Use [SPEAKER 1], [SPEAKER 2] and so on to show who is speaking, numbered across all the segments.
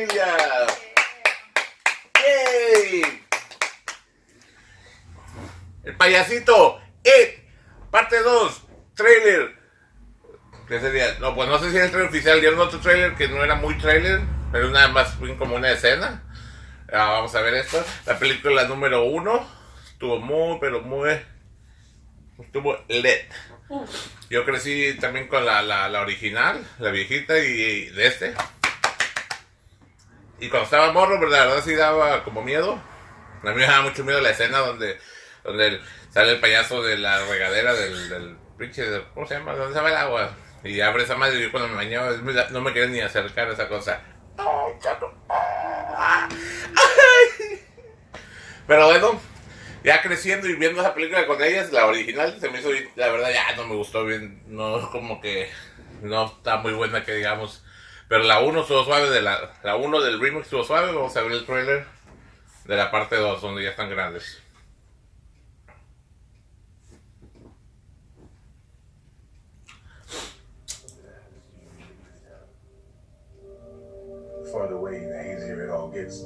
[SPEAKER 1] familia. ¡Yay! El payasito, It, parte 2, trailer. ¿Qué sería? No, pues no sé si es el trailer oficial, dieron otro trailer que no era muy trailer, pero nada más bien como una escena. Ah, vamos a ver esto. La película número 1 estuvo muy, pero muy. Estuvo lit. Yo crecí también con la, la, la original, la viejita y, y de este. Y cuando estaba morro, la verdad sí daba como miedo. A mí me daba mucho miedo la escena donde, donde sale el payaso de la regadera del, del pinche, ¿cómo se llama? ¿Dónde se va el agua? Y abre esa madre y yo cuando me bañaba no me quería ni acercar a esa cosa. Pero bueno, ya creciendo y viendo esa película con ellas, la original se me hizo, la verdad ya no me gustó bien, no como que no está muy buena que digamos. Pero la 1 estuvo suave, de la, la 1 del remix estuvo suave, vamos a ver el trailer de la parte 2 donde ya están grandes.
[SPEAKER 2] The farther away, the hazier it all gets.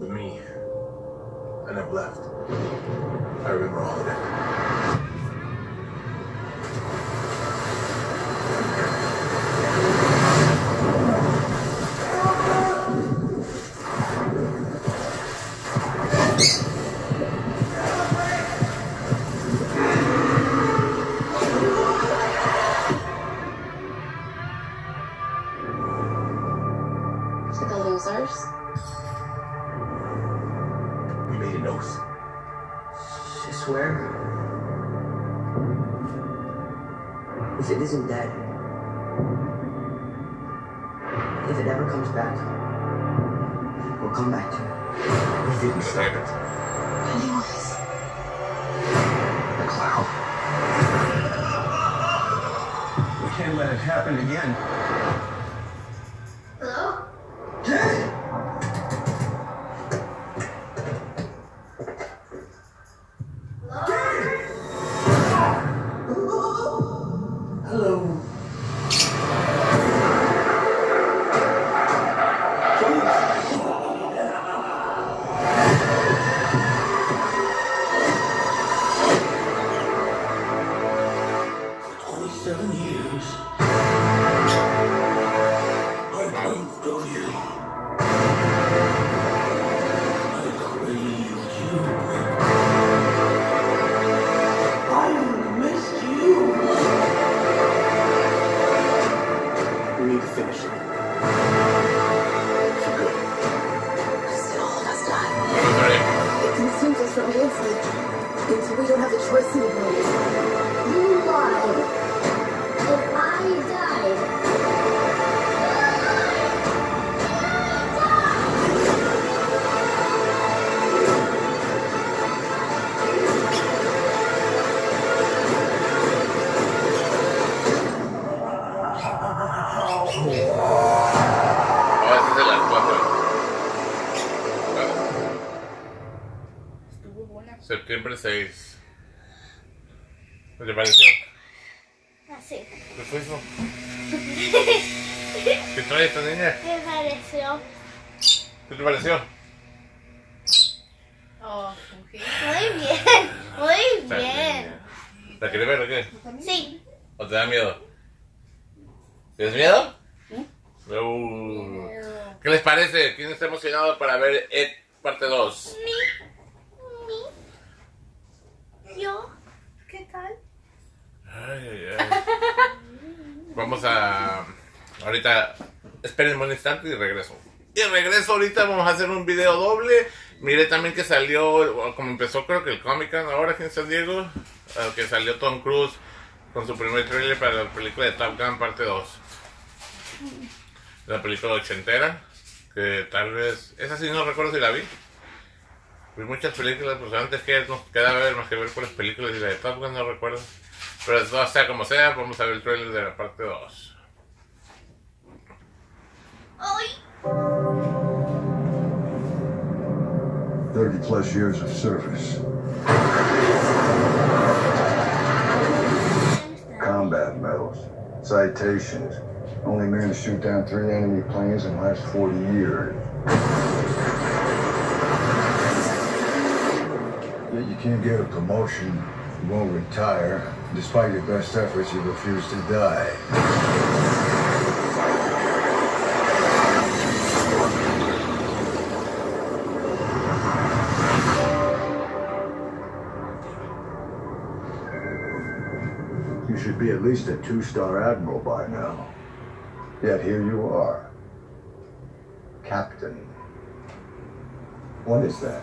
[SPEAKER 2] With me, I never left. I remember all of it. We made an oath.
[SPEAKER 3] I swear. If it isn't dead, if it ever comes back, we'll come back to it.
[SPEAKER 2] We didn't stop it.
[SPEAKER 4] Pennywise.
[SPEAKER 2] The cloud.
[SPEAKER 5] We can't let it happen again. Moved on you. I craved you. I missed you.
[SPEAKER 2] We need to finish it. For good.
[SPEAKER 4] Still hold us down.
[SPEAKER 1] Vamos a.
[SPEAKER 4] It consumes us from the inside until we don't have a choice anymore.
[SPEAKER 1] Septiembre 6. ¿Qué te pareció?
[SPEAKER 6] Así.
[SPEAKER 1] ¿Qué fue eso? ¿Qué trae esta niña?
[SPEAKER 6] Me pareció.
[SPEAKER 1] ¿Qué te pareció?
[SPEAKER 6] Oh, Muy bien. Muy
[SPEAKER 1] Esta
[SPEAKER 6] bien.
[SPEAKER 1] niña. ¿La quieres ver o qué?
[SPEAKER 6] Sí.
[SPEAKER 1] ¿O te da miedo? ¿Tienes miedo? Uh. ¿Qué les parece? ¿Quién está emocionado para ver Ed parte 2?
[SPEAKER 6] Yo. ¿Qué tal?
[SPEAKER 1] Ay, ay. Vamos a. Ahorita. Espérenme un instante y regreso. Y regreso ahorita, vamos a hacer un video doble. Miré también que salió, como empezó creo que el Comic Con ahora aquí en San Diego, eh, que salió Tom Cruise con su primer trailer para la película de Top Gun parte 2. La película ochentera, que tal vez, esa sí no recuerdo si la vi. Vi muchas películas, pues antes que nos queda ver más que ver por las películas y la de Top Gun no recuerdo. Pero sea como sea, vamos a ver el trailer de la parte 2.
[SPEAKER 6] Ay.
[SPEAKER 7] 30 plus years of service. Combat medals, citations, Only man to shoot down three enemy planes in the last 40 years. You can't get a promotion, you won't retire. Despite your best efforts, you refuse to die. You should be at least a two-star admiral by now. Yet here you are. Captain. What is that?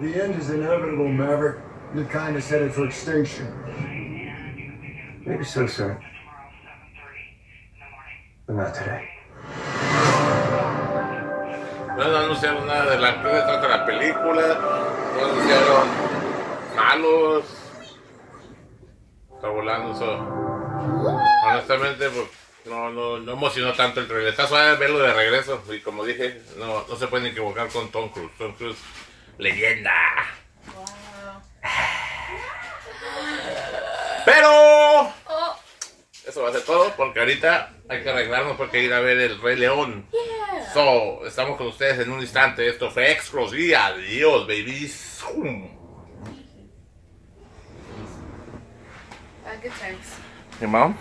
[SPEAKER 7] The end is inevitable, Maverick. Your kind is headed for extinction.
[SPEAKER 8] Maybe so, sir. But not today.
[SPEAKER 1] No, no anunciaron nada de la, se trata la película, no anunciaron malos. Está volando eso. Honestamente, pues, no, no, no emocionó tanto el trailer. Está suave verlo de regreso. Y como dije, no, no se pueden equivocar con Tom Cruise. Tom Cruise, leyenda. Pero
[SPEAKER 6] Oh,
[SPEAKER 1] eso va a ser todo porque ahorita hay que arreglarnos porque ir a ver el Rey León.
[SPEAKER 6] yeah.
[SPEAKER 1] So, estamos con ustedes en un instante. Esto fue Excros y adiós, babies.
[SPEAKER 6] Uh, good times.
[SPEAKER 1] Hey, mom.